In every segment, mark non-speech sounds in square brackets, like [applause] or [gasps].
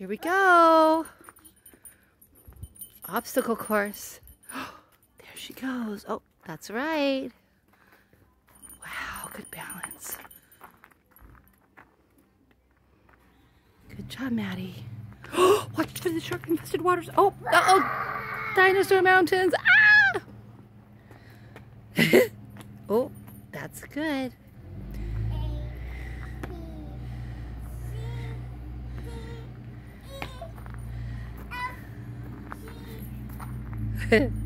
Here we go. Obstacle course. [gasps] There she goes. Oh, that's right. Wow, good balance. Good job, Maddie. [gasps] Watch for the shark infested waters. Oh, uh oh, dinosaur mountains. Ah! [laughs] oh, that's good. Nice. [laughs]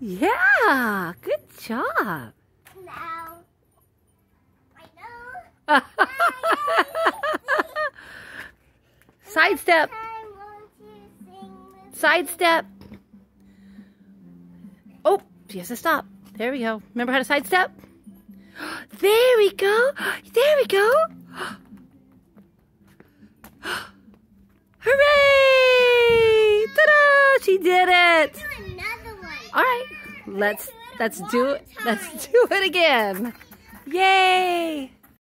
Yeah, good job. Now, I know. Sidestep, I want to sidestep. Oh, she has to stop. There we go. Remember how to sidestep? [gasps] There we go. [gasps] There we go. [gasps] Hooray! Ta-da! She did it. do another one. All right, let's let's do. Let's [laughs] do it again. Yay!